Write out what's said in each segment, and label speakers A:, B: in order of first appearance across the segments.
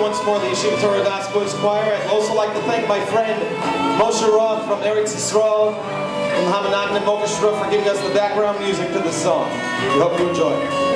A: once more the Yeshiva Torah Gospel Choir. I'd also like to thank my friend Moshe Roth from Eretz Yisrael from the Hamanagnim Orchestra for giving us the background music to this song. We hope you enjoy it.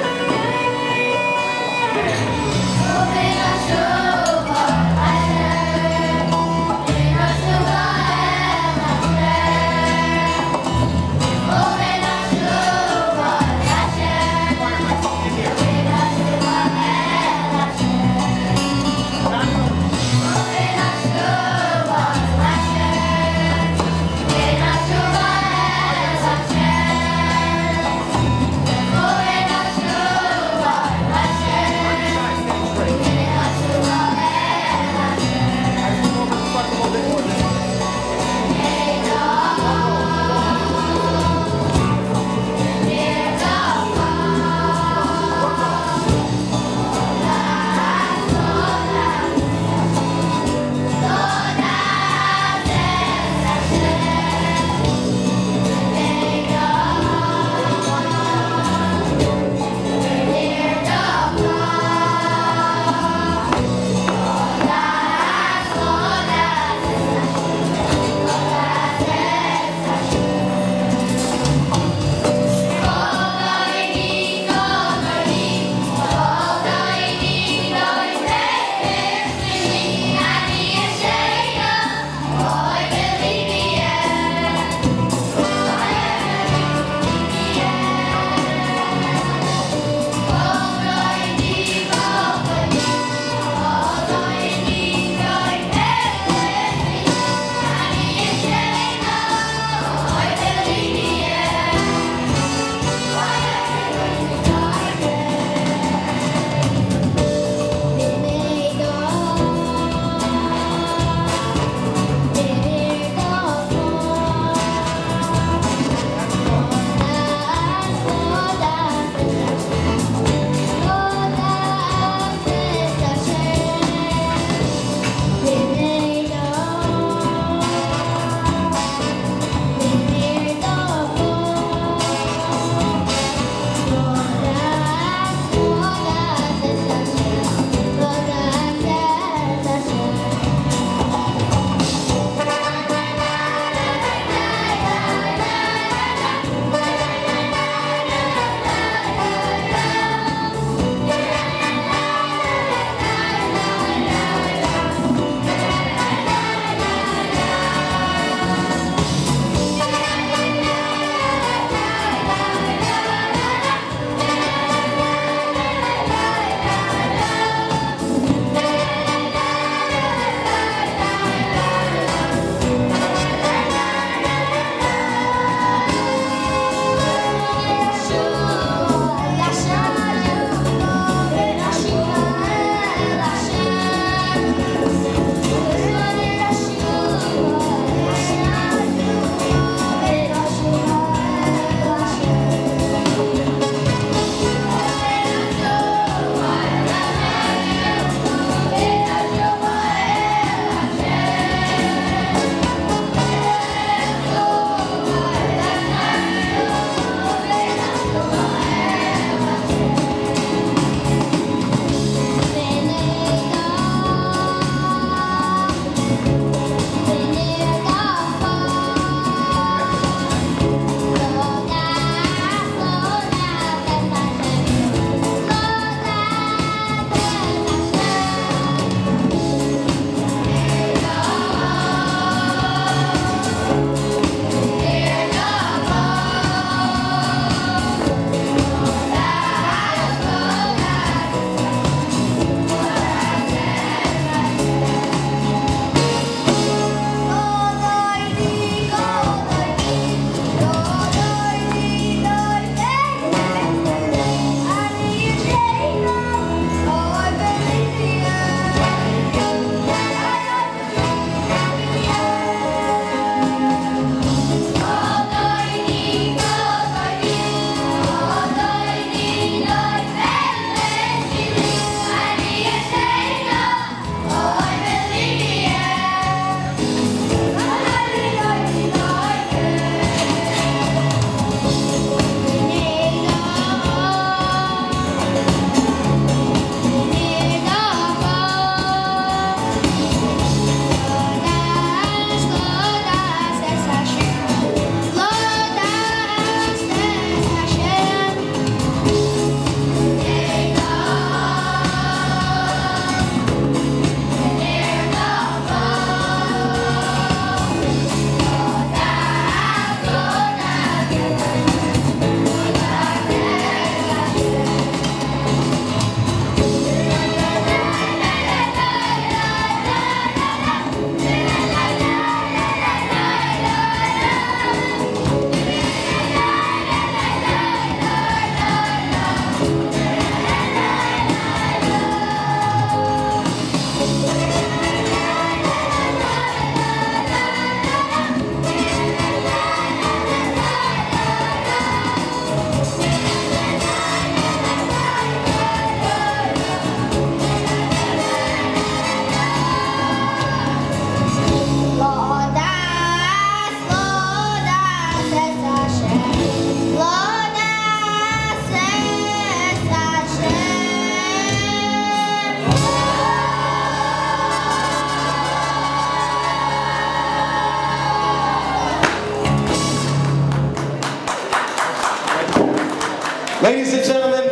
B: Ladies and gentlemen,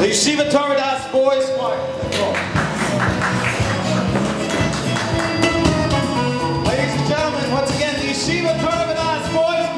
B: the
C: Yeshiva Torah Boys Choir. Ladies and gentlemen, once again, the Yeshiva Permanaz Boys